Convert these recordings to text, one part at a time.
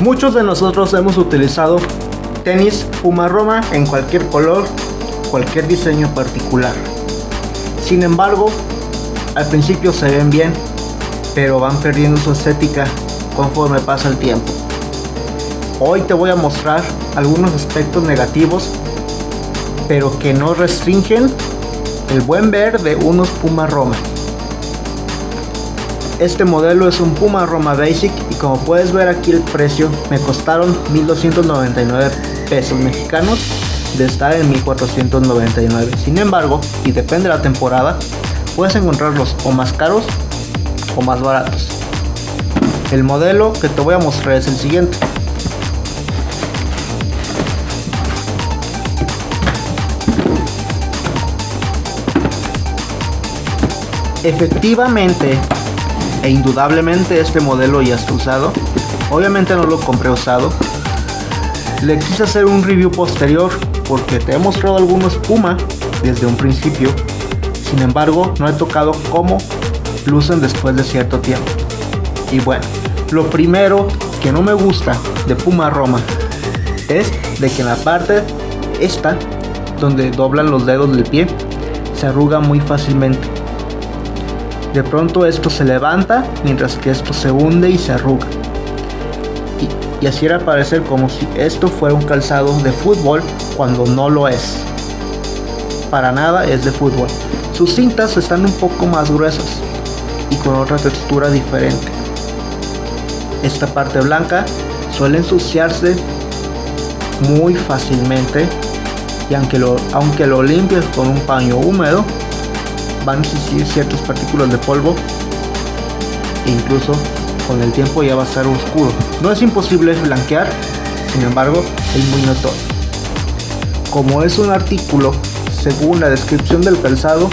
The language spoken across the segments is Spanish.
Muchos de nosotros hemos utilizado tenis Puma Roma en cualquier color, cualquier diseño particular. Sin embargo, al principio se ven bien, pero van perdiendo su estética conforme pasa el tiempo. Hoy te voy a mostrar algunos aspectos negativos, pero que no restringen el buen ver de unos Puma Roma. Este modelo es un Puma Roma Basic y como puedes ver aquí el precio me costaron 1299 pesos mexicanos de estar en 1499. Sin embargo, y depende de la temporada, puedes encontrarlos o más caros o más baratos. El modelo que te voy a mostrar es el siguiente. Efectivamente, e indudablemente este modelo ya está usado. Obviamente no lo compré usado. Le quise hacer un review posterior porque te he mostrado algunos Puma desde un principio. Sin embargo, no he tocado cómo lucen después de cierto tiempo. Y bueno, lo primero que no me gusta de Puma Roma es de que en la parte esta, donde doblan los dedos del pie, se arruga muy fácilmente. De pronto esto se levanta mientras que esto se hunde y se arruga. Y, así era parecer como si esto fuera un calzado de fútbol cuando no lo es. Para nada es de fútbol. Sus cintas están un poco más gruesas y con otra textura diferente. Esta parte blanca suele ensuciarse muy fácilmente y aunque lo, aunque lo limpies con un paño húmedo, van a existir ciertas partículas de polvo e incluso con el tiempo ya va a estar oscuro. No es imposible blanquear, sin embargo es muy notorio. Como es un artículo, según la descripción del calzado,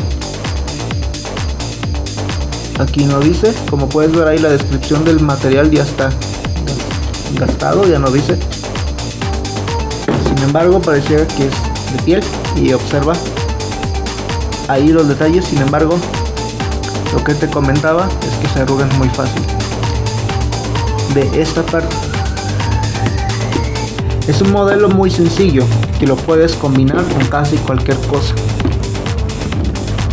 aquí no dice, como puedes ver ahí la descripción del material ya está gastado, ya no dice. Sin embargo pareciera que es de piel y observa ahí los detalles, sin embargo, lo que te comentaba es que se arrugan muy fácil. De esta parte. Es un modelo muy sencillo que lo puedes combinar con casi cualquier cosa.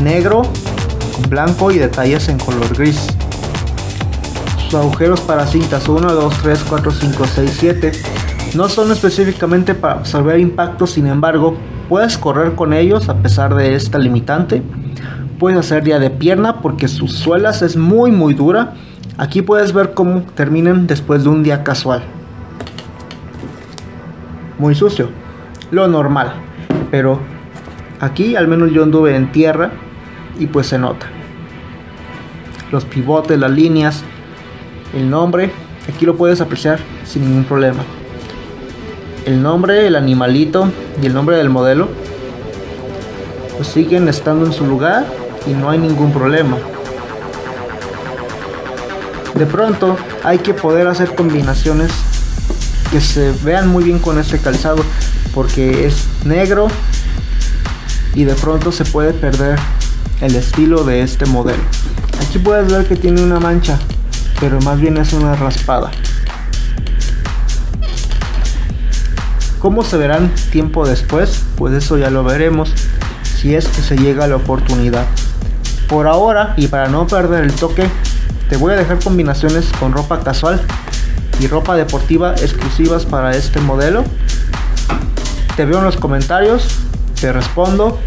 Negro, con blanco y detalles en color gris. Sus agujeros para cintas 1, 2, 3, 4, 5, 6, 7 no son específicamente para absorber impactos, sin embargo, Puedes correr con ellos a pesar de esta limitante. Puedes hacer día de pierna porque sus suelas es muy muy dura. Aquí puedes ver cómo terminan después de un día casual. Muy sucio. Lo normal. Pero aquí al menos yo anduve en tierra y pues se nota. Los pivotes, las líneas, el nombre. Aquí lo puedes apreciar sin ningún problema el nombre, el animalito y el nombre del modelo pues siguen estando en su lugar y no hay ningún problema. De pronto hay que poder hacer combinaciones que se vean muy bien con este calzado porque es negro y de pronto se puede perder el estilo de este modelo. Aquí puedes ver que tiene una mancha, pero más bien es una raspada. ¿Cómo se verán tiempo después? Pues eso ya lo veremos si es que se llega a la oportunidad. Por ahora y para no perder el toque, te voy a dejar combinaciones con ropa casual y ropa deportiva exclusivas para este modelo. Te veo en los comentarios, te respondo.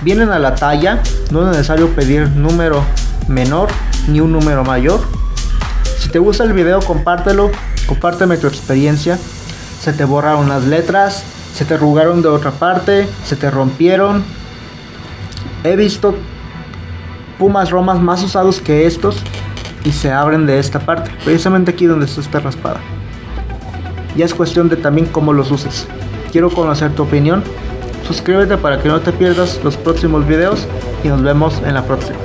Vienen a la talla, no es necesario pedir número menor ni un número mayor. Si te gusta el video, compártelo, compárteme tu experiencia se te borraron las letras, se te arrugaron de otra parte, se te rompieron. He visto Pumas Romas más usados que estos y se abren de esta parte, precisamente aquí donde está esta raspada. Ya es cuestión de también cómo los uses. Quiero conocer tu opinión. Suscríbete para que no te pierdas los próximos videos y nos vemos en la próxima.